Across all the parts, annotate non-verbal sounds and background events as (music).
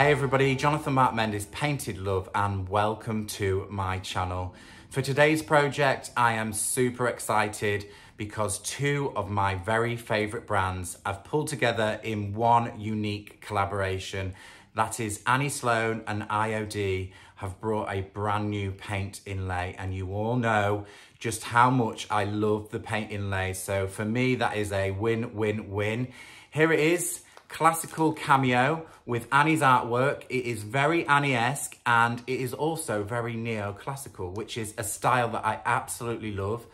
Hey everybody, Jonathon Marc Mendes, Painted Love, and welcome to my channel. For today's project, I am super excited because two of my very favorite brands have pulled together in one unique collaboration. That is Annie Sloan and IOD have brought a brand new paint inlay and you all know just how much I love the paint inlay. So for me, that is a win-win-win. Here it is, classical cameo with Annie's artwork. It is very Annie-esque and it is also very neoclassical, which is a style that I absolutely love.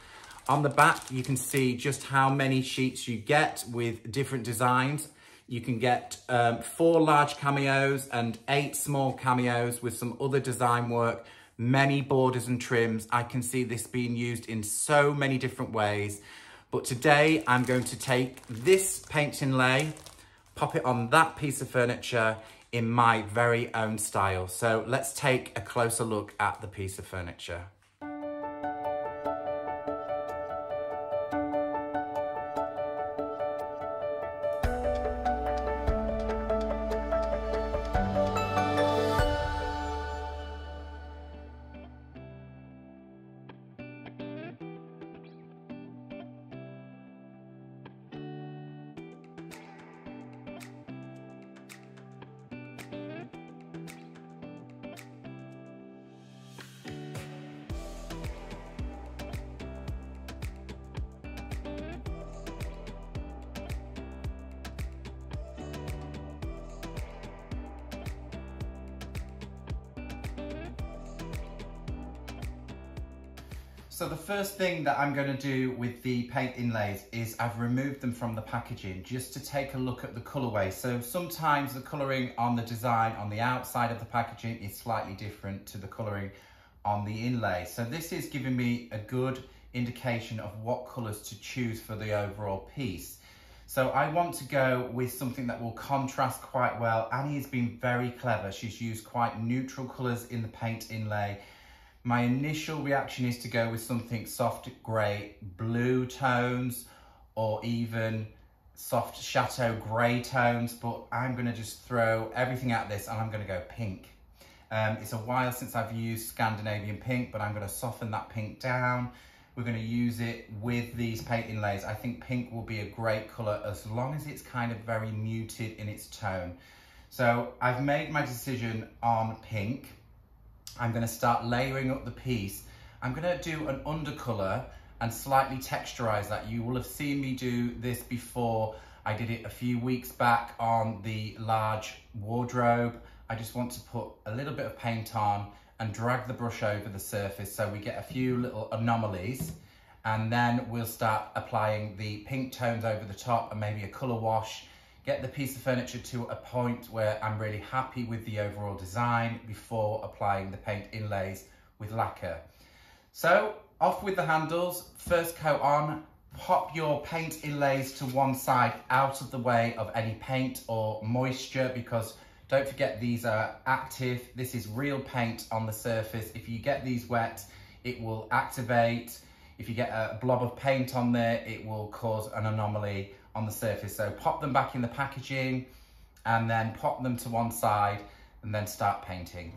On the back, you can see just how many sheets you get with different designs. You can get um, four large cameos and eight small cameos with some other design work, many borders and trims. I can see this being used in so many different ways. But today I'm going to take this paint inlay, pop it on that piece of furniture in my very own style. So let's take a closer look at the piece of furniture. The first thing that I'm going to do with the paint inlays is I've removed them from the packaging just to take a look at the colourway. So sometimes the colouring on the design on the outside of the packaging is slightly different to the colouring on the inlay. So this is giving me a good indication of what colours to choose for the overall piece. So I want to go with something that will contrast quite well. Annie has been very clever. She's used quite neutral colours in the paint inlay my initial reaction is to go with something soft grey, blue tones, or even soft chateau grey tones, but I'm gonna just throw everything at this and I'm gonna go pink. Um, it's a while since I've used Scandinavian pink, but I'm gonna soften that pink down. We're gonna use it with these paint inlays. I think pink will be a great color as long as it's kind of very muted in its tone. So I've made my decision on pink. I'm gonna start layering up the piece. I'm gonna do an undercolor and slightly texturize that. You will have seen me do this before. I did it a few weeks back on the large wardrobe. I just want to put a little bit of paint on and drag the brush over the surface so we get a few little anomalies and then we'll start applying the pink tones over the top and maybe a colour wash get the piece of furniture to a point where I'm really happy with the overall design before applying the paint inlays with lacquer. So off with the handles, first coat on, pop your paint inlays to one side out of the way of any paint or moisture because don't forget these are active. This is real paint on the surface. If you get these wet, it will activate. If you get a blob of paint on there, it will cause an anomaly on the surface. So pop them back in the packaging and then pop them to one side and then start painting.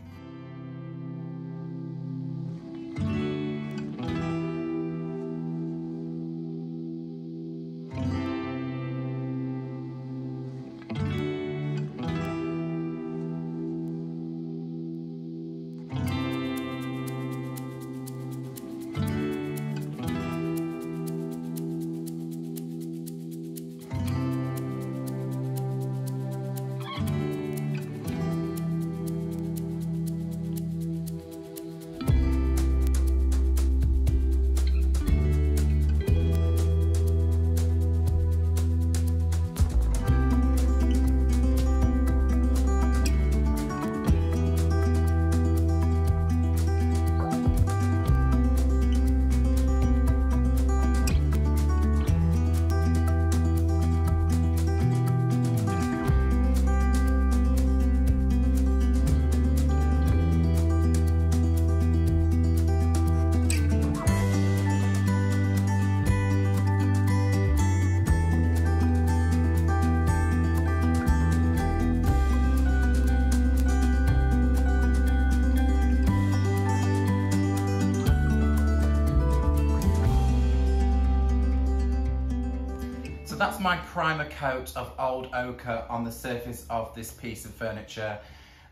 Coat of old ochre on the surface of this piece of furniture.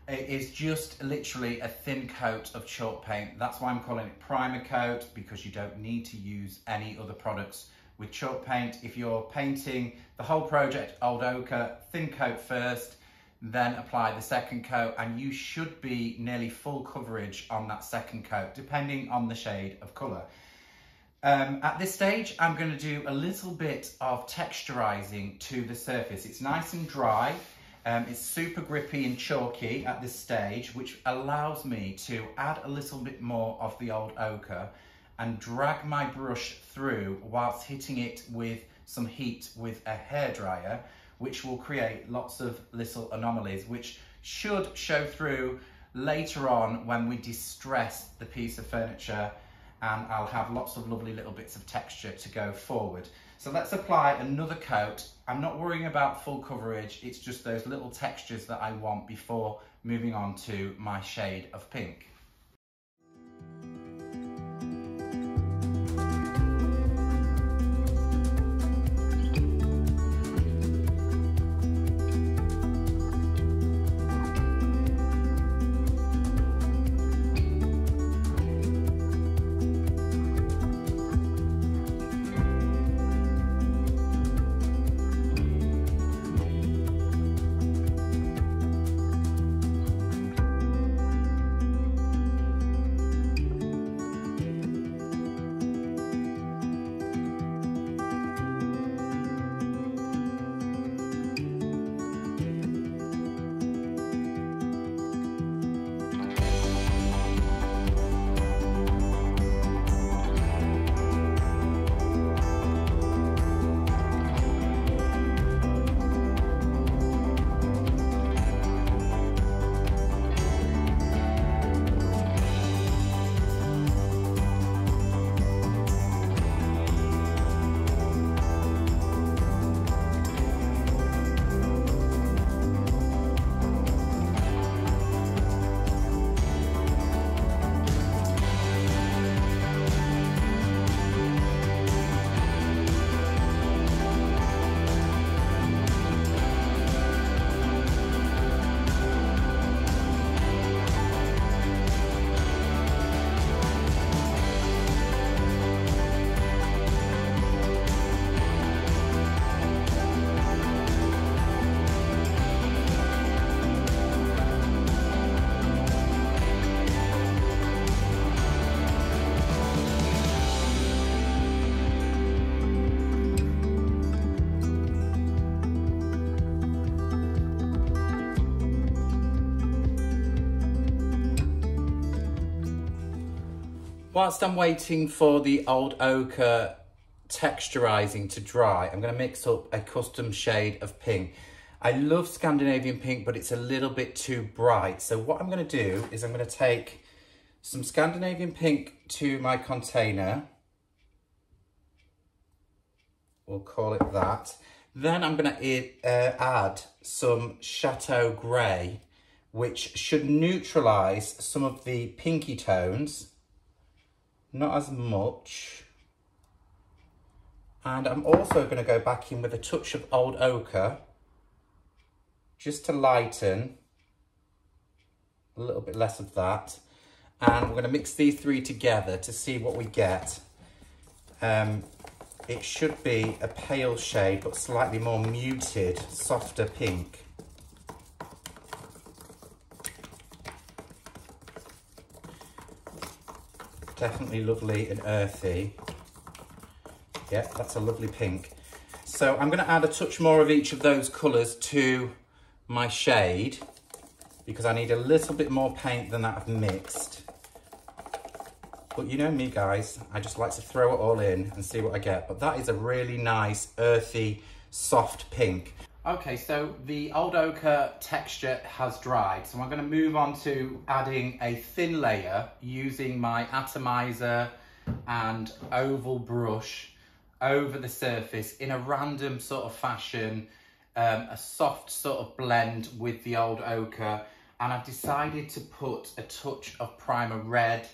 It is just literally a thin coat of chalk paint. That's why I'm calling it primer coat because you don't need to use any other products with chalk paint. If you're painting the whole project old ochre, thin coat first, then apply the second coat and you should be nearly full coverage on that second coat depending on the shade of colour. Um, at this stage, I'm going to do a little bit of texturizing to the surface. It's nice and dry. Um, it's super grippy and chalky at this stage, which allows me to add a little bit more of the old ochre and drag my brush through whilst hitting it with some heat with a hairdryer, which will create lots of little anomalies, which should show through later on when we distress the piece of furniture and I'll have lots of lovely little bits of texture to go forward. So let's apply another coat. I'm not worrying about full coverage, it's just those little textures that I want before moving on to my shade of pink. Whilst I'm waiting for the old ochre texturizing to dry, I'm going to mix up a custom shade of pink. I love Scandinavian pink, but it's a little bit too bright. So what I'm going to do is I'm going to take some Scandinavian pink to my container. We'll call it that. Then I'm going to uh, add some Chateau Grey, which should neutralize some of the pinky tones not as much. And I'm also going to go back in with a touch of old ochre, just to lighten a little bit less of that. And we're going to mix these three together to see what we get. Um, it should be a pale shade, but slightly more muted, softer pink. Definitely lovely and earthy. Yeah, that's a lovely pink. So I'm going to add a touch more of each of those colours to my shade because I need a little bit more paint than that I've mixed. But you know me guys, I just like to throw it all in and see what I get. But that is a really nice, earthy, soft pink. Okay, so the old ochre texture has dried. So I'm gonna move on to adding a thin layer using my atomizer and oval brush over the surface in a random sort of fashion, um, a soft sort of blend with the old ochre. And I've decided to put a touch of primer red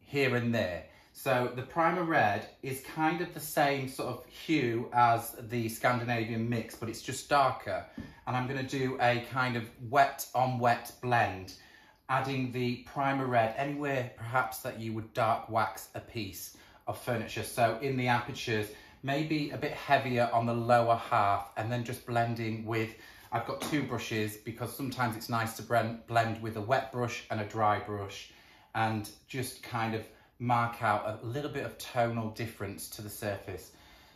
here and there. So the primer red is kind of the same sort of hue as the Scandinavian mix, but it's just darker. And I'm gonna do a kind of wet on wet blend, adding the primer red anywhere perhaps that you would dark wax a piece of furniture. So in the apertures, maybe a bit heavier on the lower half and then just blending with, I've got two brushes because sometimes it's nice to blend with a wet brush and a dry brush and just kind of mark out a little bit of tonal difference to the surface.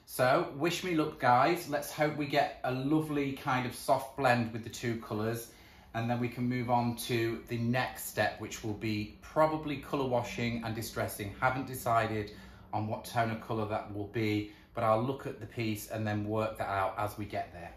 So wish me luck guys. Let's hope we get a lovely kind of soft blend with the two colours and then we can move on to the next step which will be probably colour washing and distressing. Haven't decided on what tone of colour that will be but I'll look at the piece and then work that out as we get there.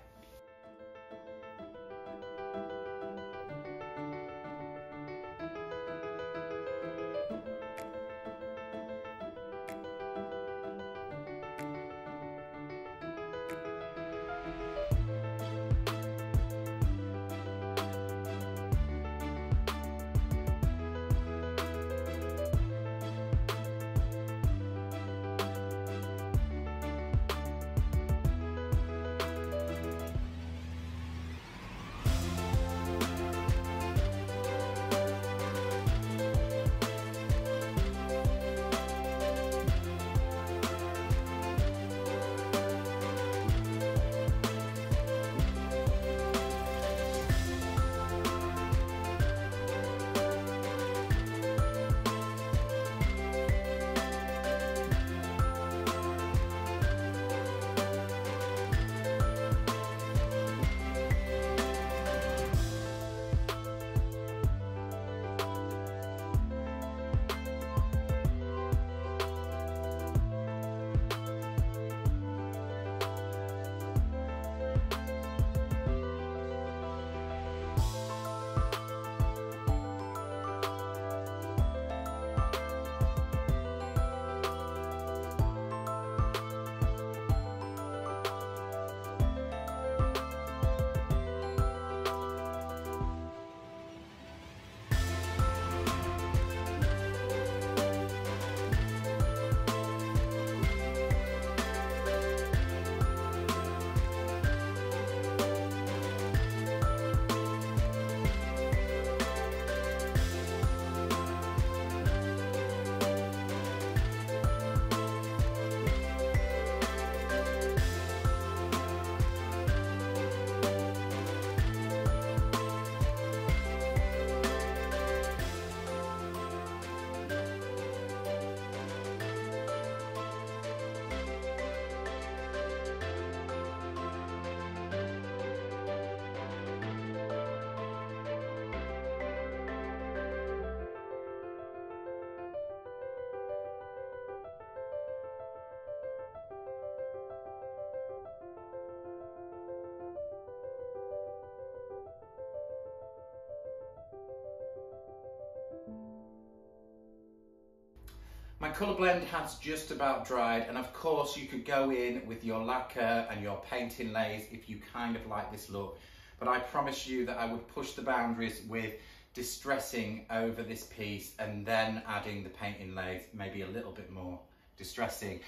My colour blend has just about dried and of course you could go in with your lacquer and your painting inlays if you kind of like this look. But I promise you that I would push the boundaries with distressing over this piece and then adding the painting inlays, maybe a little bit more distressing.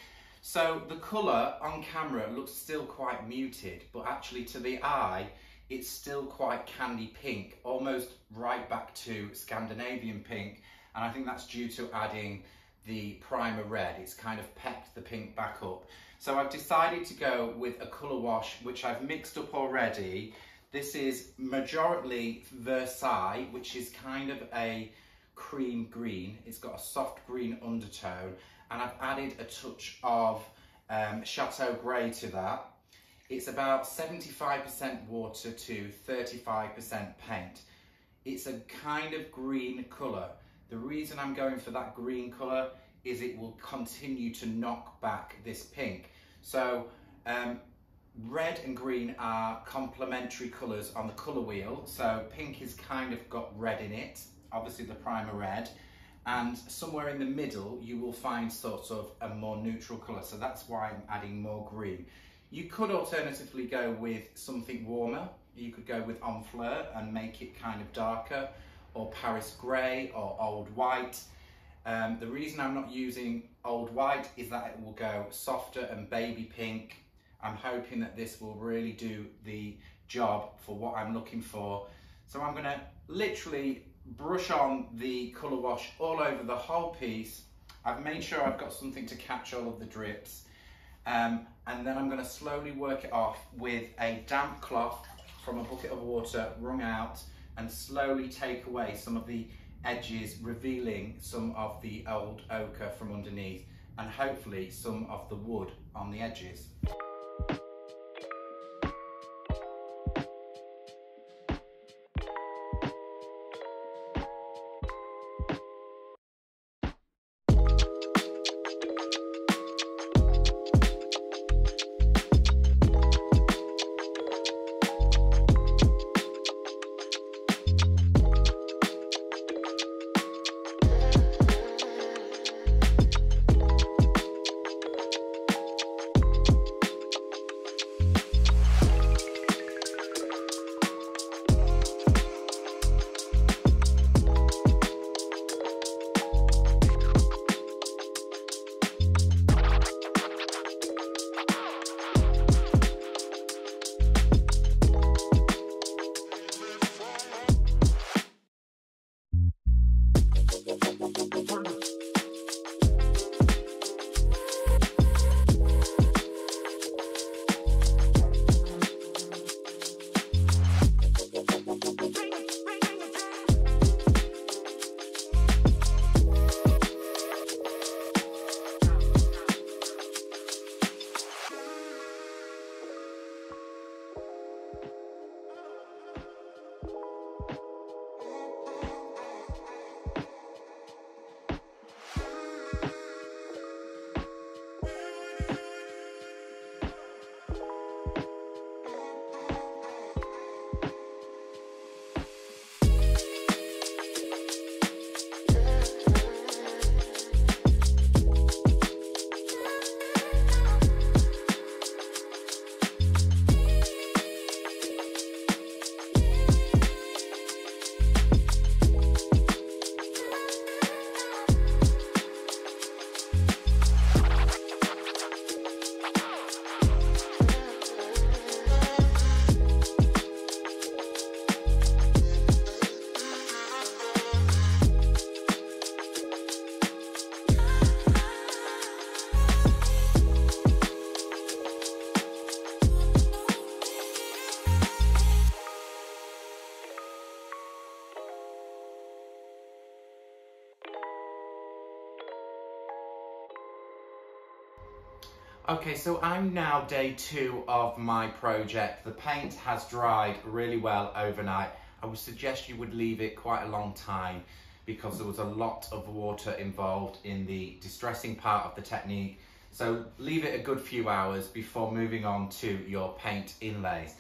So the colour on camera looks still quite muted, but actually to the eye, it's still quite candy pink, almost right back to Scandinavian pink. And I think that's due to adding the primer red. It's kind of pepped the pink back up. So I've decided to go with a colour wash, which I've mixed up already. This is majority Versailles, which is kind of a cream green. It's got a soft green undertone. And I've added a touch of um, Chateau Grey to that. It's about 75% water to 35% paint. It's a kind of green colour. The reason I'm going for that green colour is it will continue to knock back this pink. So um, red and green are complementary colours on the colour wheel. So pink has kind of got red in it, obviously the primer red. And somewhere in the middle, you will find sort of a more neutral colour. So that's why I'm adding more green. You could alternatively go with something warmer. You could go with Honfleur and make it kind of darker or Paris Grey or Old White. Um, the reason I'm not using Old White is that it will go softer and baby pink. I'm hoping that this will really do the job for what I'm looking for. So I'm gonna literally brush on the colour wash all over the whole piece. I've made sure I've got something to catch all of the drips. Um, and then I'm gonna slowly work it off with a damp cloth from a bucket of water wrung out and slowly take away some of the edges, revealing some of the old ochre from underneath and hopefully some of the wood on the edges. Okay, so I'm now day two of my project. The paint has dried really well overnight. I would suggest you would leave it quite a long time because there was a lot of water involved in the distressing part of the technique. So leave it a good few hours before moving on to your paint inlays.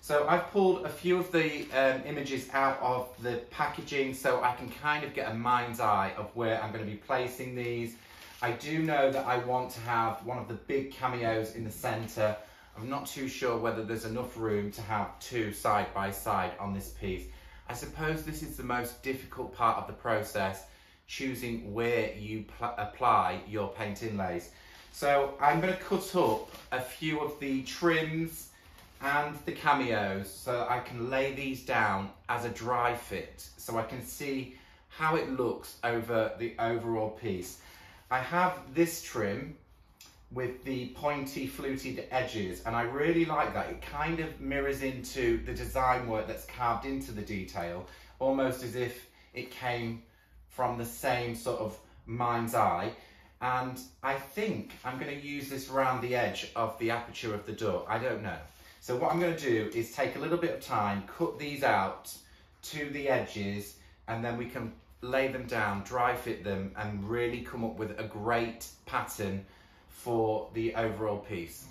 So I've pulled a few of the um, images out of the packaging so I can kind of get a mind's eye of where I'm going to be placing these. I do know that I want to have one of the big cameos in the center. I'm not too sure whether there's enough room to have two side by side on this piece. I suppose this is the most difficult part of the process, choosing where you apply your paint inlays. So I'm going to cut up a few of the trims and the cameos so I can lay these down as a dry fit so I can see how it looks over the overall piece. I have this trim with the pointy fluted edges and I really like that. It kind of mirrors into the design work that's carved into the detail, almost as if it came from the same sort of mind's eye. And I think I'm gonna use this around the edge of the aperture of the door. I don't know. So what I'm gonna do is take a little bit of time, cut these out to the edges, and then we can lay them down, dry fit them, and really come up with a great pattern for the overall piece.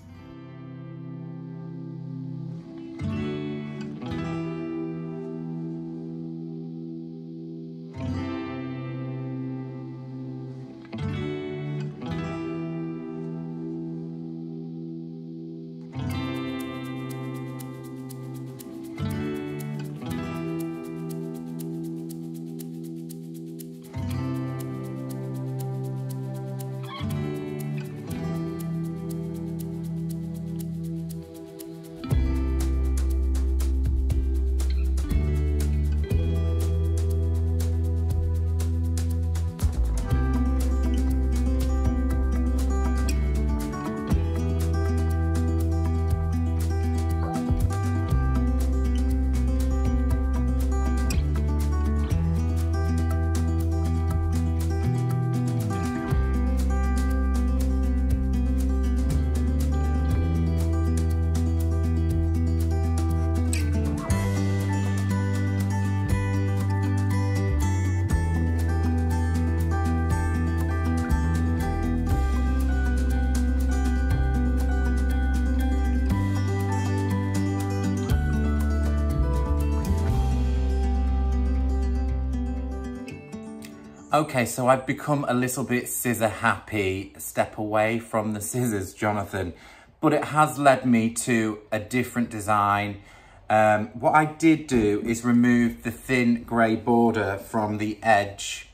Okay, so I've become a little bit scissor happy, step away from the (laughs) scissors, Jonathon, but it has led me to a different design. Um, what I did do is remove the thin grey border from the edge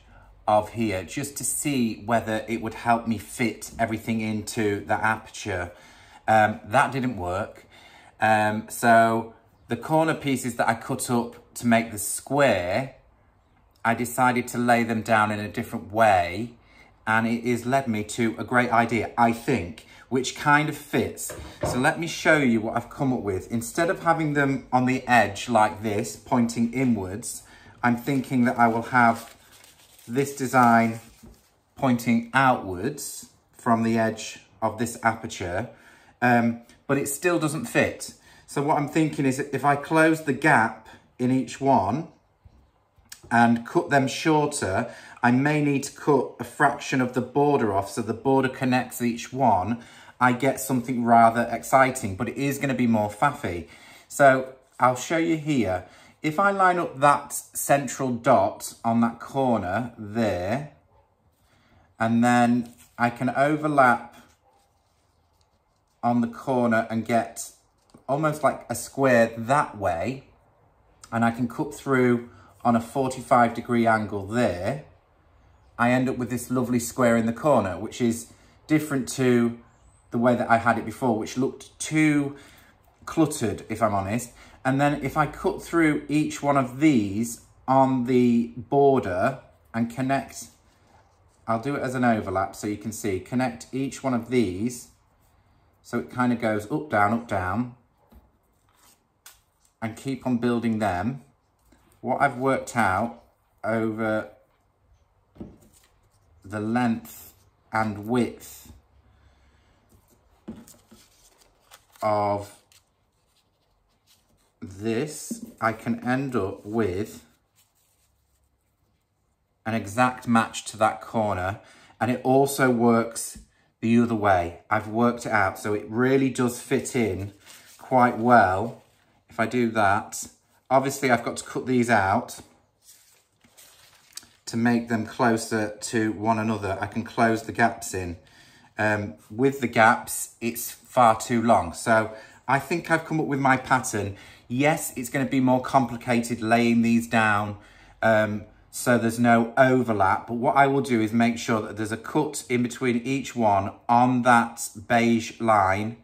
of here, just to see whether it would help me fit everything into the aperture. Um, that didn't work. Um, so the corner pieces that I cut up to make the square, I decided to lay them down in a different way and it has led me to a great idea, I think, which kind of fits. So let me show you what I've come up with. Instead of having them on the edge like this, pointing inwards, I'm thinking that I will have this design pointing outwards from the edge of this aperture, um, but it still doesn't fit. So what I'm thinking is if I close the gap in each one, and cut them shorter, I may need to cut a fraction of the border off so the border connects each one. I get something rather exciting, but it is going to be more faffy. So I'll show you here. If I line up that central dot on that corner there, and then I can overlap on the corner and get almost like a square that way, and I can cut through on a 45 degree angle there, I end up with this lovely square in the corner, which is different to the way that I had it before, which looked too cluttered, if I'm honest. And then if I cut through each one of these on the border and connect, I'll do it as an overlap so you can see, connect each one of these so it kind of goes up, down, up, down and keep on building them what I've worked out over the length and width of this, I can end up with an exact match to that corner and it also works the other way. I've worked it out so it really does fit in quite well. If I do that, Obviously, I've got to cut these out to make them closer to one another. I can close the gaps in. Um, with the gaps, it's far too long. So I think I've come up with my pattern. Yes, it's going to be more complicated laying these down um, so there's no overlap. But what I will do is make sure that there's a cut in between each one on that beige line.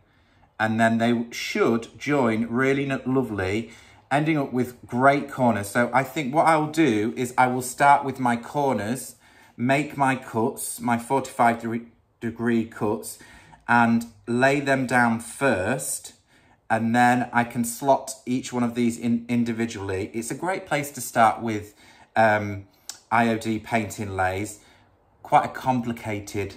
And then they should join really lovely ending up with great corners. So I think what I'll do is I will start with my corners, make my cuts, my 45 degree cuts, and lay them down first. And then I can slot each one of these in individually. It's a great place to start with um, IOD painting inlays. Quite a complicated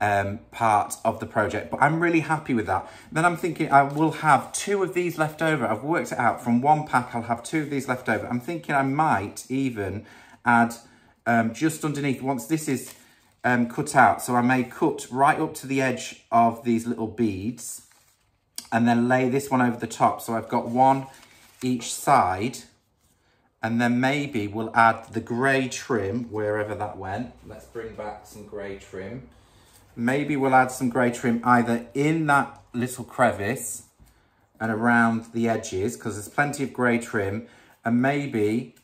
um, part of the project, but I'm really happy with that. Then I'm thinking I will have two of these left over. I've worked it out from one pack, I'll have two of these left over. I'm thinking I might even add um, just underneath, once this is um, cut out, so I may cut right up to the edge of these little beads and then lay this one over the top. So I've got one each side and then maybe we'll add the grey trim wherever that went. Let's bring back some grey trim. Maybe we'll add some grey trim either in that little crevice and around the edges because there's plenty of grey trim and maybe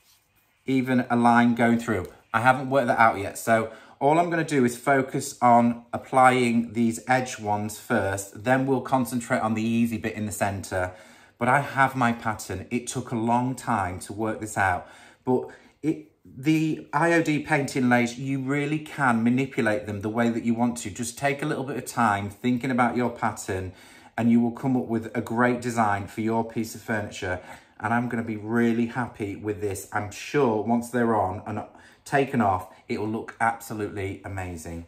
even a line going through. I haven't worked that out yet. So all I'm going to do is focus on applying these edge ones first. Then we'll concentrate on the easy bit in the centre. But I have my pattern. It took a long time to work this out. But it the IOD paint inlays, you really can manipulate them the way that you want to. Just take a little bit of time thinking about your pattern and you will come up with a great design for your piece of furniture. And I'm going to be really happy with this. I'm sure once they're on and taken off, it will look absolutely amazing.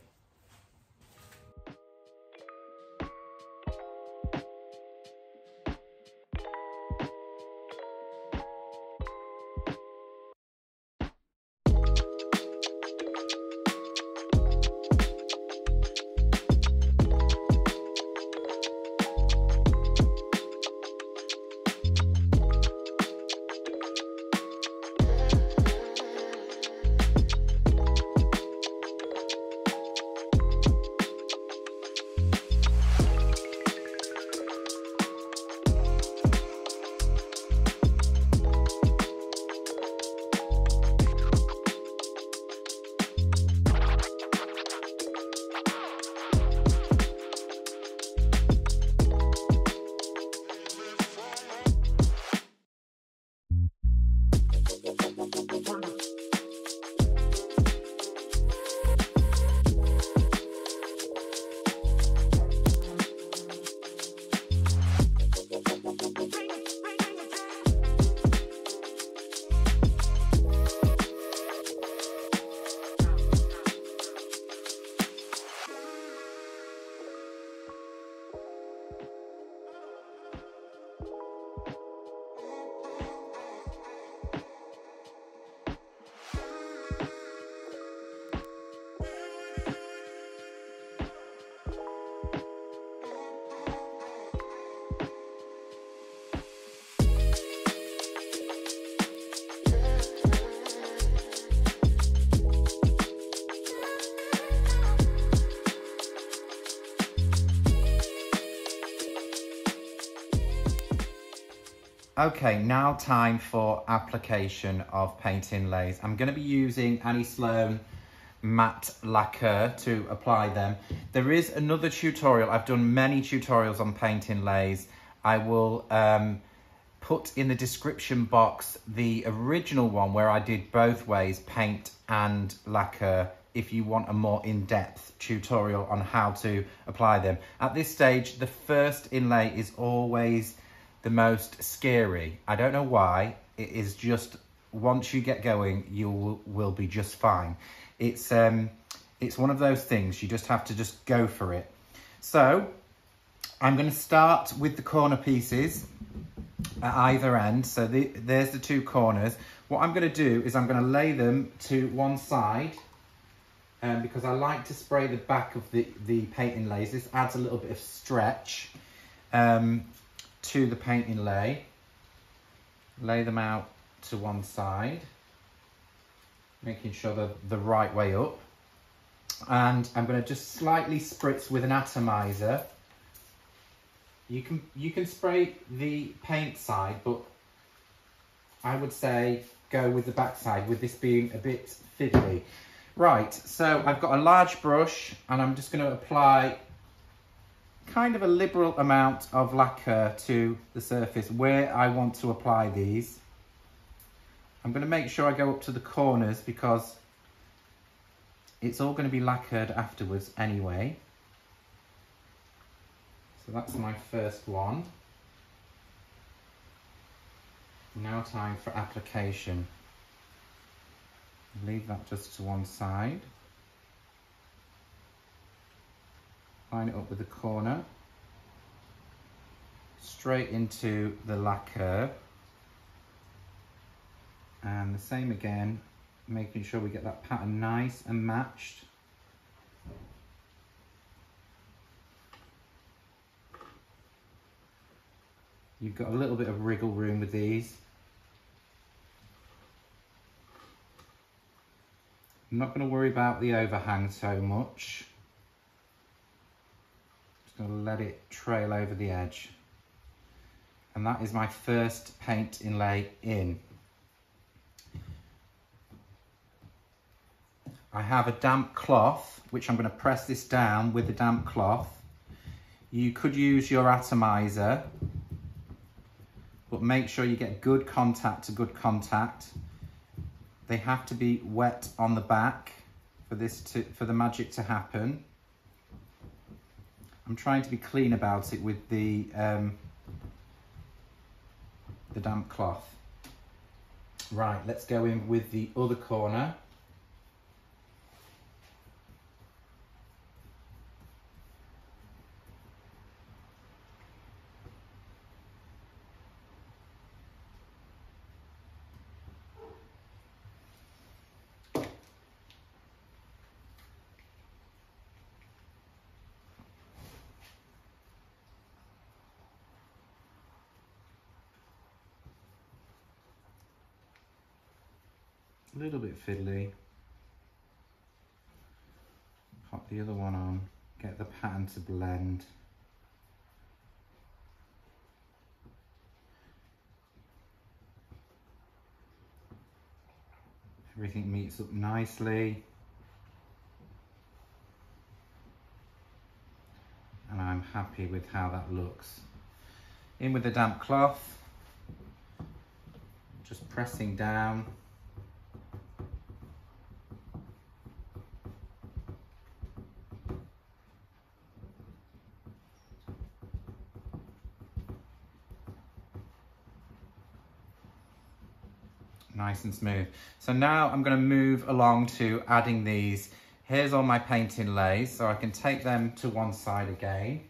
Okay, now time for application of paint inlays. I'm going to be using Annie Sloan matte lacquer to apply them. There is another tutorial. I've done many tutorials on paint inlays. I will um, put in the description box the original one where I did both ways, paint and lacquer, if you want a more in-depth tutorial on how to apply them. At this stage, the first inlay is always the most scary. I don't know why. It is just, once you get going, you will, will be just fine. It's, um, it's one of those things, you just have to just go for it. So, I'm going to start with the corner pieces at either end. So the, there's the two corners. What I'm going to do is I'm going to lay them to one side um, because I like to spray the back of the, the paint inlays. This adds a little bit of stretch. Um, to the paint inlay, lay them out to one side, making sure they're the right way up. And I'm going to just slightly spritz with an atomizer. You can, you can spray the paint side, but I would say go with the back side, with this being a bit fiddly. Right, so I've got a large brush and I'm just going to apply kind of a liberal amount of lacquer to the surface where I want to apply these. I'm going to make sure I go up to the corners because it's all going to be lacquered afterwards anyway. So that's my first one. Now time for application. Leave that just to one side. Line it up with the corner, straight into the lacquer, and the same again, making sure we get that pattern nice and matched. You've got a little bit of wriggle room with these. I'm not going to worry about the overhang so much going to let it trail over the edge. And that is my first paint inlay in. I have a damp cloth, which I'm going to press this down with the damp cloth. You could use your atomizer, but make sure you get good contact to good contact. They have to be wet on the back for this to for the magic to happen. I'm trying to be clean about it with the, um, the damp cloth. Right, let's go in with the other corner. a little bit fiddly. Pop the other one on, get the pattern to blend. Everything meets up nicely. And I'm happy with how that looks. In with the damp cloth, just pressing down. Nice and smooth. So now I'm gonna move along to adding these. Here's all my paint inlays, so I can take them to one side again.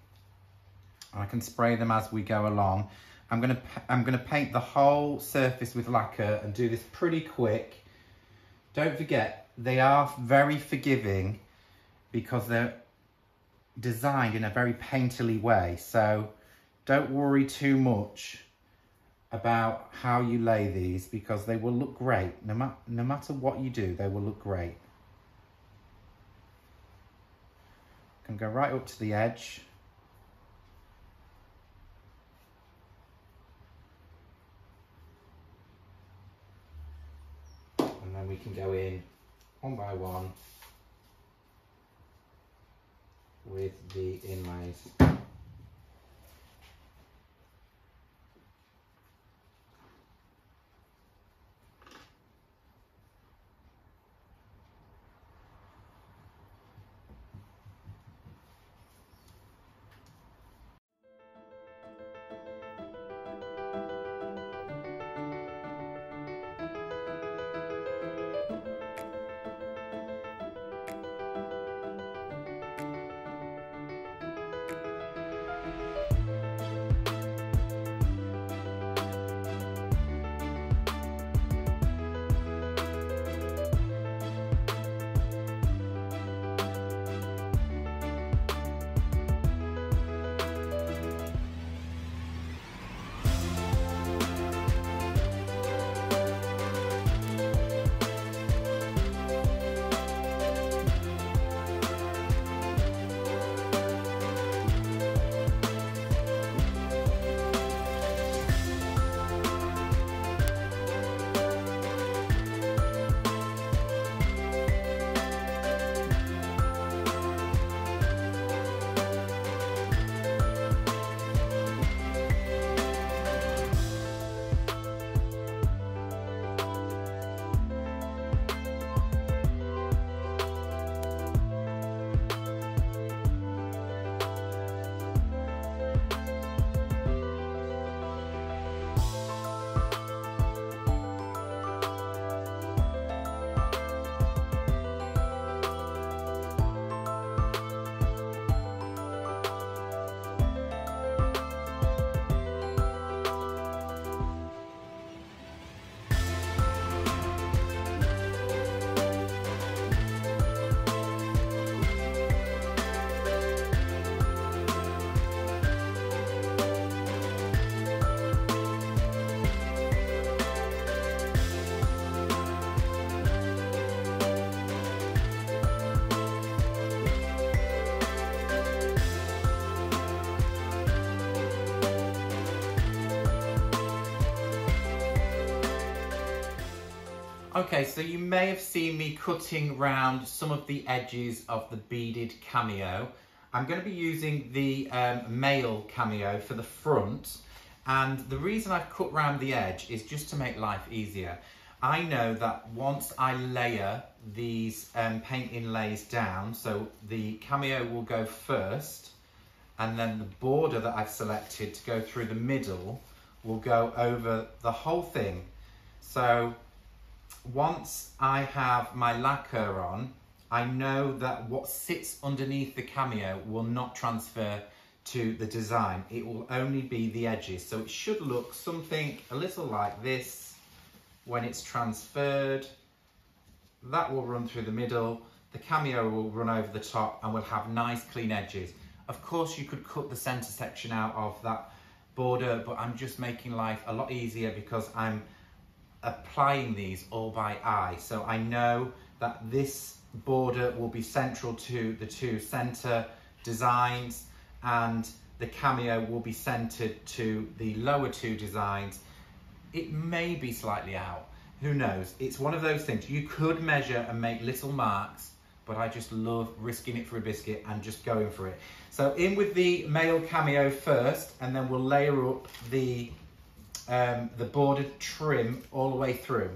I can spray them as we go along. I'm gonna, I'm gonna paint the whole surface with lacquer and do this pretty quick. Don't forget, they are very forgiving because they're designed in a very painterly way. So don't worry too much about how you lay these because they will look great. No, ma no matter what you do, they will look great. Can go right up to the edge. And then we can go in one by one with the inlays. Okay, so you may have seen me cutting round some of the edges of the beaded cameo. I'm going to be using the um, male cameo for the front and the reason I've cut round the edge is just to make life easier. I know that once I layer these um, paint inlays down, so the cameo will go first and then the border that I've selected to go through the middle will go over the whole thing. So once I have my lacquer on, I know that what sits underneath the cameo will not transfer to the design. It will only be the edges. So it should look something a little like this when it's transferred. That will run through the middle. The cameo will run over the top and we'll have nice clean edges. Of course, you could cut the center section out of that border, but I'm just making life a lot easier because I'm applying these all by eye. So I know that this border will be central to the two center designs and the cameo will be centered to the lower two designs. It may be slightly out, who knows? It's one of those things. You could measure and make little marks, but I just love risking it for a biscuit and just going for it. So in with the male cameo first, and then we'll layer up the um, the bordered trim all the way through.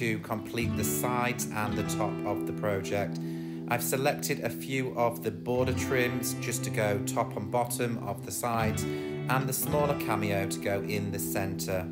To complete the sides and the top of the project. I've selected a few of the border trims just to go top and bottom of the sides and the smaller cameo to go in the centre.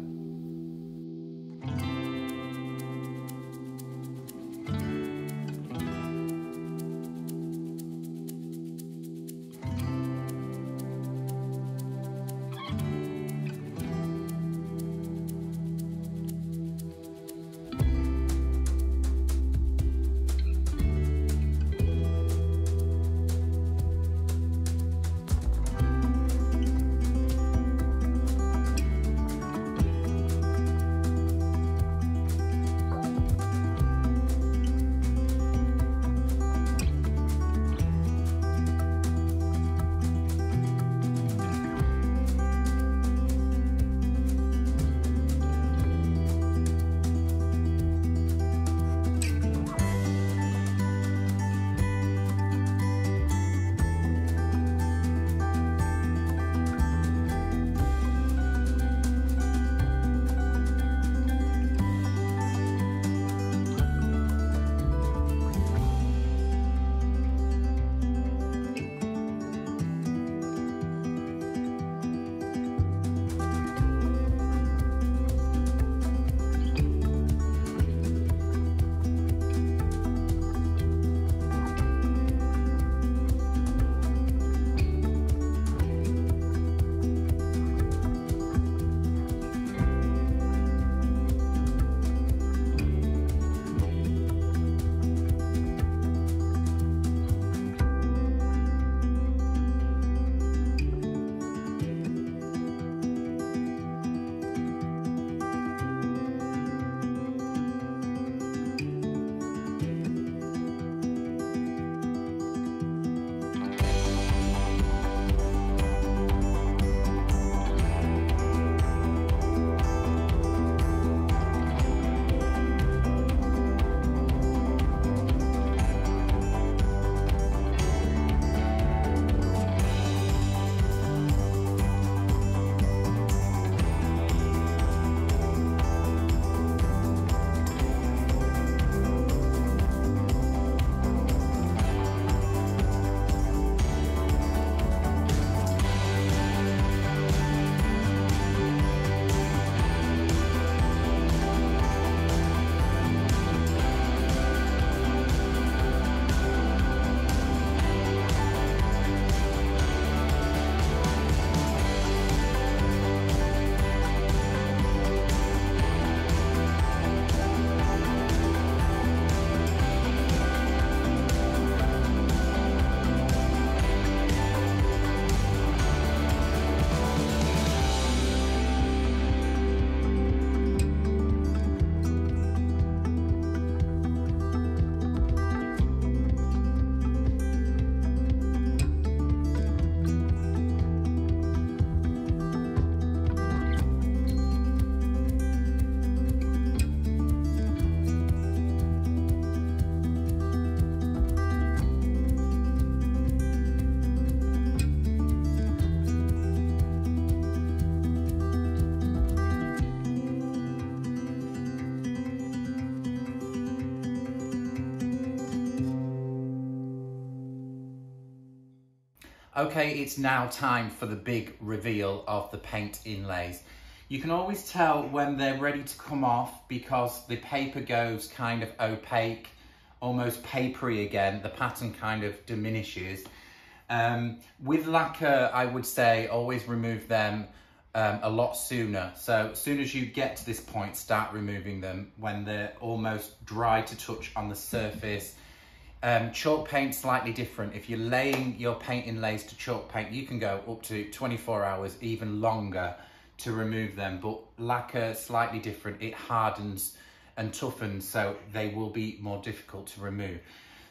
Okay, it's now time for the big reveal of the paint inlays. You can always tell when they're ready to come off because the paper goes kind of opaque, almost papery again. The pattern kind of diminishes. Um, with lacquer, I would say always remove them um, a lot sooner. So as soon as you get to this point, start removing them when they're almost dry to touch on the surface um, chalk paint slightly different. If you're laying your paint inlays to chalk paint, you can go up to 24 hours, even longer to remove them. But lacquer, slightly different. It hardens and toughens, so they will be more difficult to remove.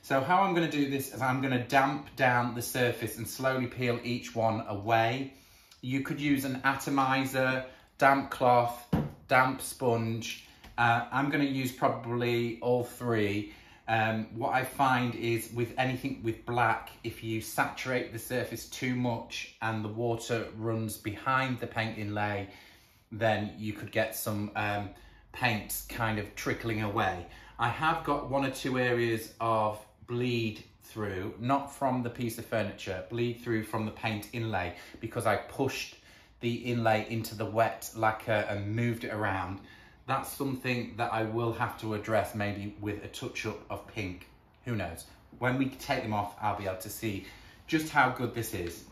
So how I'm gonna do this is I'm gonna damp down the surface and slowly peel each one away. You could use an atomizer, damp cloth, damp sponge. Uh, I'm gonna use probably all three um, what I find is with anything with black, if you saturate the surface too much and the water runs behind the paint inlay, then you could get some um, paint kind of trickling away. I have got one or two areas of bleed through, not from the piece of furniture, bleed through from the paint inlay because I pushed the inlay into the wet lacquer and moved it around. That's something that I will have to address maybe with a touch up of pink. Who knows? When we take them off, I'll be able to see just how good this is.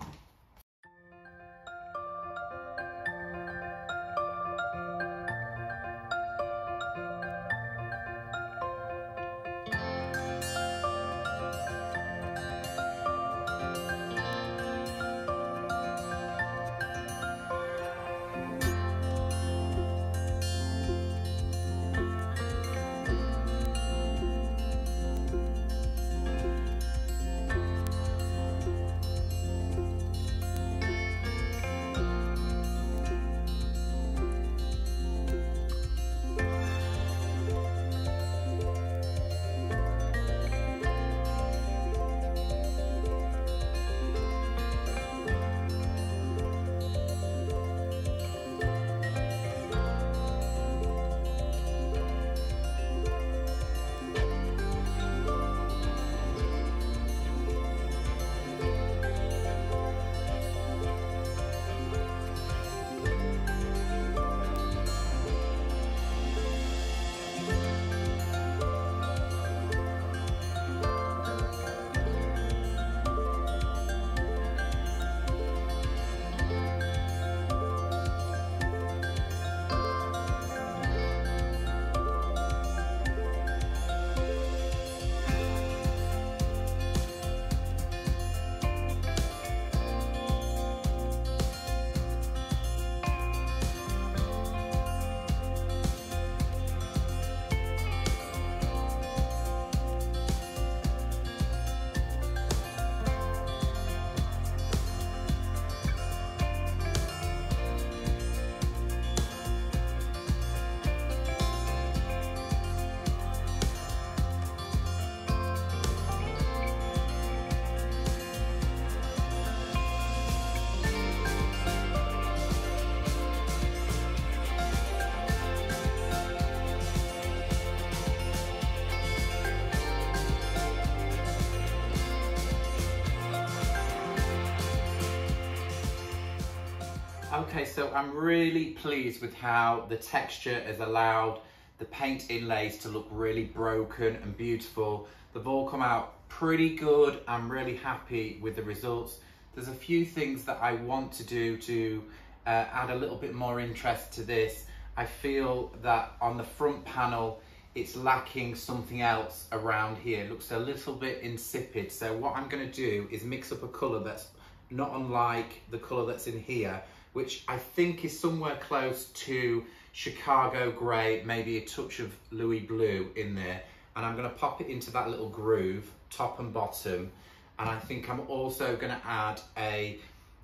Okay, so I'm really pleased with how the texture has allowed the paint inlays to look really broken and beautiful. They've all come out pretty good. I'm really happy with the results. There's a few things that I want to do to uh, add a little bit more interest to this. I feel that on the front panel, it's lacking something else around here. It looks a little bit insipid. So what I'm gonna do is mix up a color that's not unlike the color that's in here which I think is somewhere close to Chicago grey, maybe a touch of Louis blue in there. And I'm gonna pop it into that little groove, top and bottom. And I think I'm also gonna add a,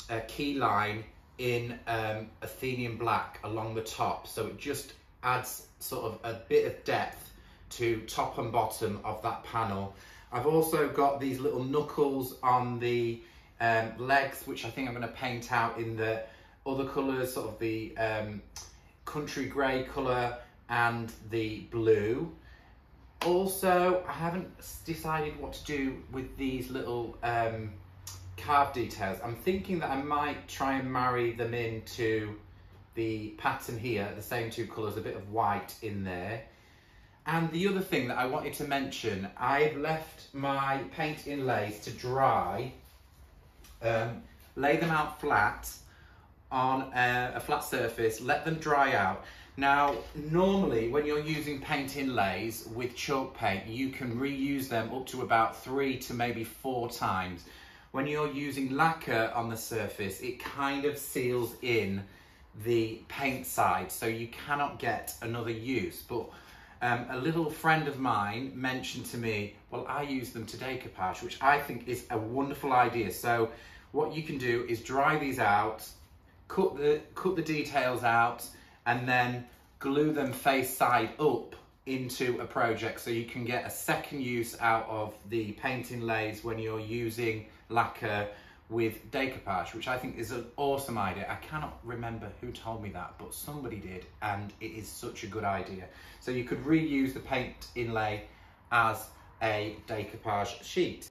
a key line in um, Athenian black along the top. So it just adds sort of a bit of depth to top and bottom of that panel. I've also got these little knuckles on the um, legs, which I think I'm gonna paint out in the other colours, sort of the um, country grey colour and the blue. Also, I haven't decided what to do with these little um, carved details. I'm thinking that I might try and marry them into the pattern here, the same two colours, a bit of white in there. And the other thing that I wanted to mention, I've left my paint inlays to dry, um, lay them out flat, on a, a flat surface, let them dry out. Now, normally when you're using paint inlays with chalk paint, you can reuse them up to about three to maybe four times. When you're using lacquer on the surface, it kind of seals in the paint side, so you cannot get another use. But um, a little friend of mine mentioned to me, well, I use them to decoupage, which I think is a wonderful idea. So what you can do is dry these out, cut the, cut the details out and then glue them face side up into a project so you can get a second use out of the painting inlays when you're using lacquer with decoupage, which I think is an awesome idea. I cannot remember who told me that, but somebody did, and it is such a good idea. So you could reuse the paint inlay as a decoupage sheet.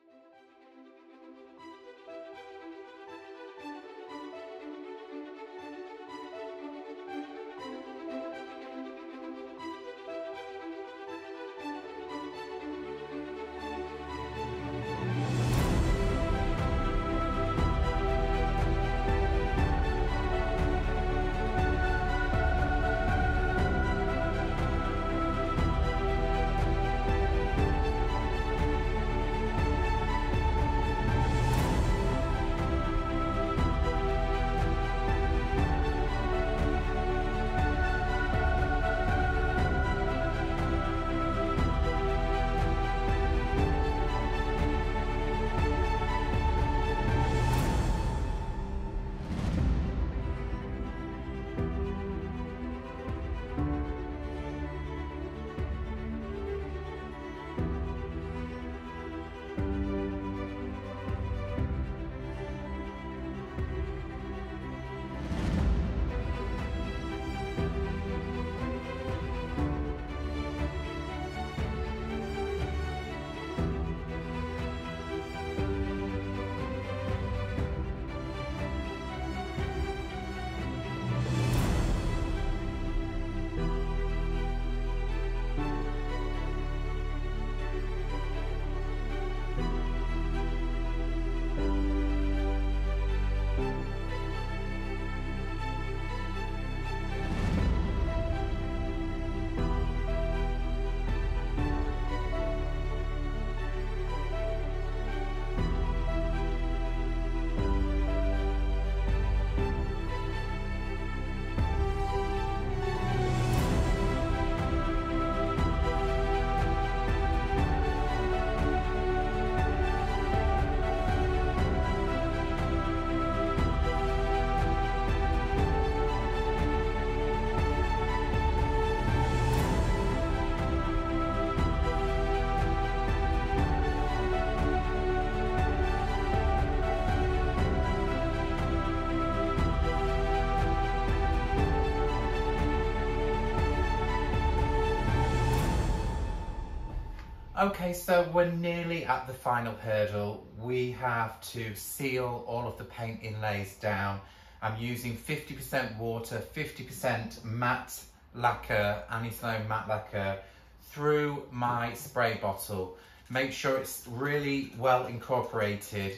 Okay, so we're nearly at the final hurdle. We have to seal all of the paint inlays down. I'm using 50% water, 50% matte lacquer, Annie-Sloan matte lacquer through my spray bottle. Make sure it's really well incorporated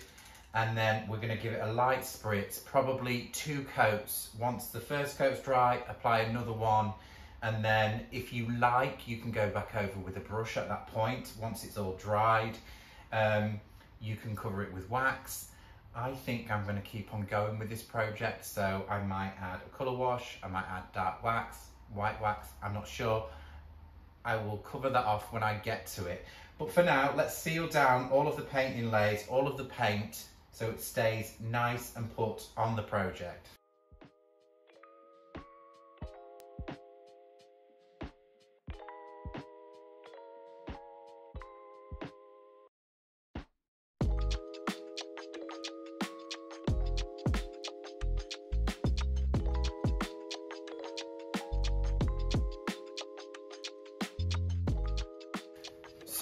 and then we're going to give it a light spritz, probably two coats. Once the first coat's dry, apply another one and then if you like, you can go back over with a brush at that point. Once it's all dried, um, you can cover it with wax. I think I'm going to keep on going with this project. So I might add a colour wash, I might add dark wax, white wax, I'm not sure. I will cover that off when I get to it. But for now, let's seal down all of the paint inlays, all of the paint, so it stays nice and put on the project.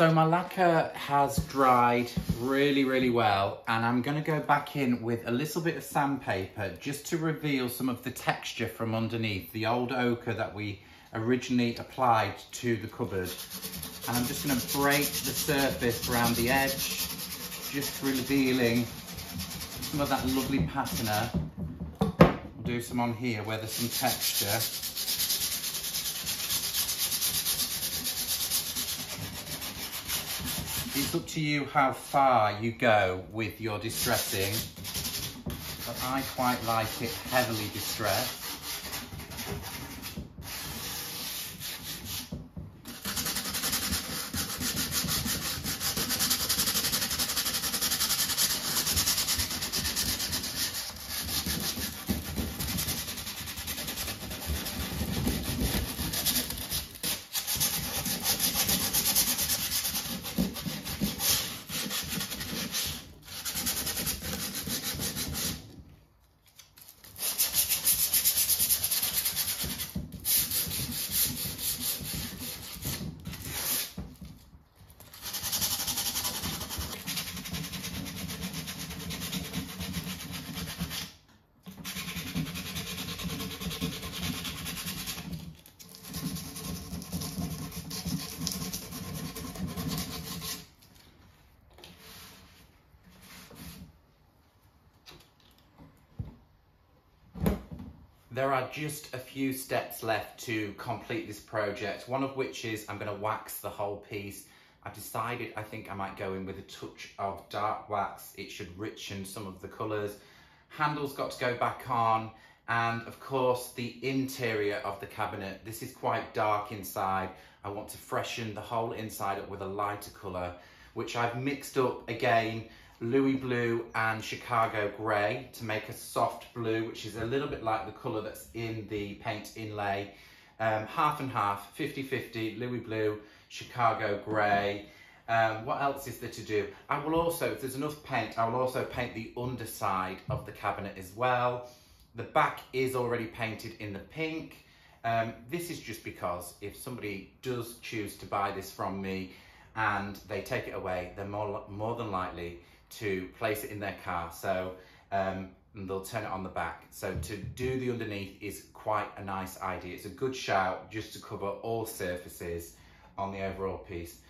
So my lacquer has dried really, really well and I'm gonna go back in with a little bit of sandpaper just to reveal some of the texture from underneath, the old ochre that we originally applied to the cupboard. And I'm just gonna break the surface around the edge, just revealing some of that lovely patina. We'll do some on here where there's some texture. It's up to you how far you go with your distressing, but I quite like it heavily distressed. Steps left to complete this project, one of which is I'm going to wax the whole piece. I've decided I think I might go in with a touch of dark wax. It should richen some of the colours. Handle's got to go back on and of course the interior of the cabinet. This is quite dark inside. I want to freshen the whole inside up with a lighter colour which I've mixed up again Louis Blue and Chicago Grey to make a soft blue, which is a little bit like the colour that's in the paint inlay. Um, half and half, 50-50, Louis Blue, Chicago Grey. Um, what else is there to do? I will also, if there's enough paint, I will also paint the underside of the cabinet as well. The back is already painted in the pink. Um, this is just because if somebody does choose to buy this from me and they take it away, they're more, more than likely to place it in their car. So um, they'll turn it on the back. So to do the underneath is quite a nice idea. It's a good shout just to cover all surfaces on the overall piece.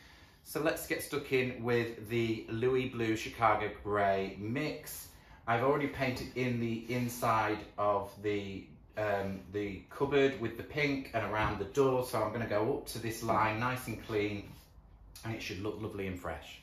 So let's get stuck in with the Louis Blue Chicago Grey mix. I've already painted in the inside of the um, the cupboard with the pink and around the door. So I'm gonna go up to this line nice and clean and it should look lovely and fresh.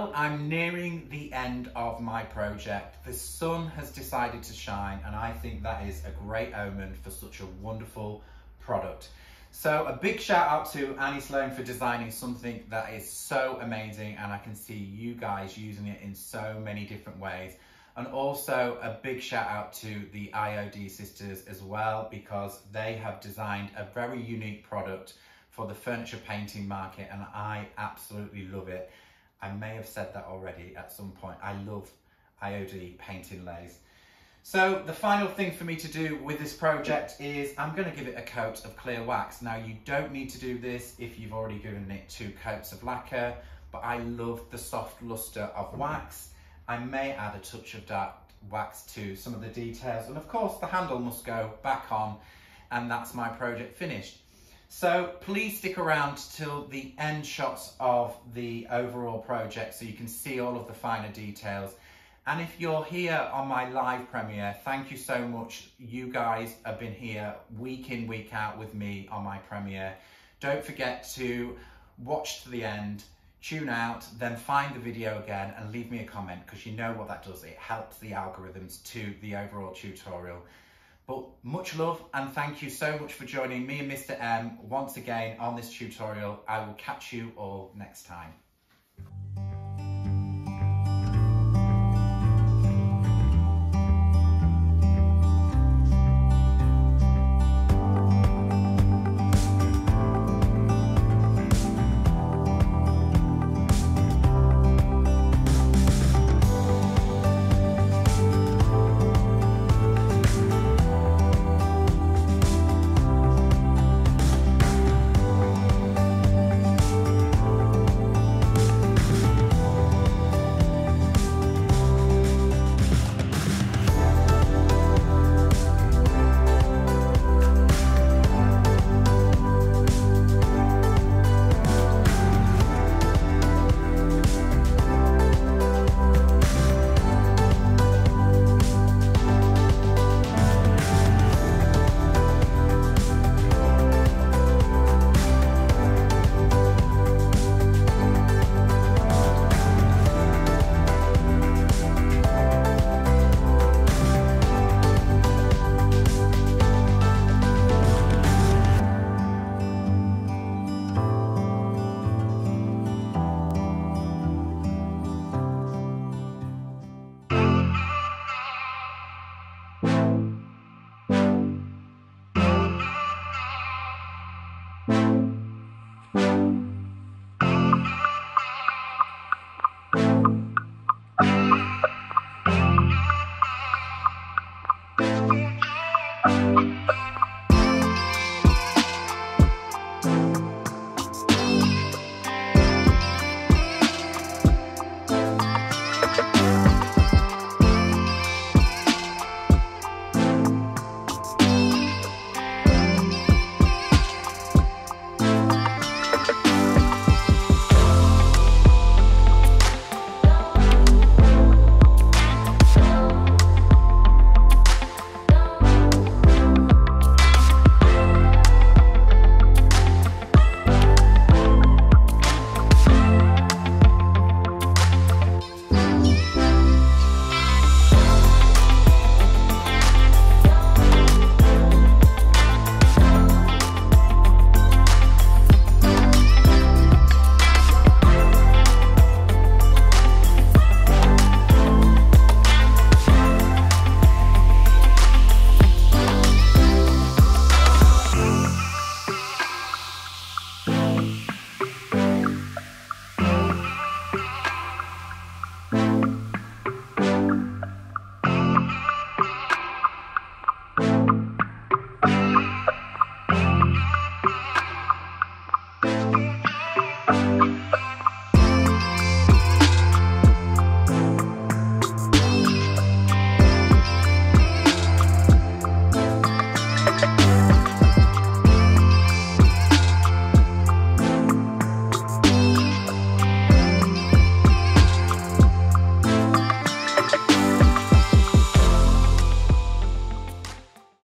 Well, I'm nearing the end of my project. The sun has decided to shine and I think that is a great omen for such a wonderful product. So a big shout out to Annie Sloan for designing something that is so amazing and I can see you guys using it in so many different ways. And also a big shout out to the IOD sisters as well because they have designed a very unique product for the furniture painting market and I absolutely love it. I may have said that already at some point. I love IOD painting inlays. So the final thing for me to do with this project is I'm going to give it a coat of clear wax. Now you don't need to do this if you've already given it two coats of lacquer, but I love the soft luster of wax. I may add a touch of dark wax to some of the details and of course the handle must go back on and that's my project finished. So please stick around till the end shots of the overall project so you can see all of the finer details. And if you're here on my live premiere, thank you so much. You guys have been here week in, week out with me on my premiere. Don't forget to watch to the end, tune out, then find the video again and leave me a comment because you know what that does. It helps the algorithms to the overall tutorial. But much love and thank you so much for joining me and Mr. M once again on this tutorial. I will catch you all next time.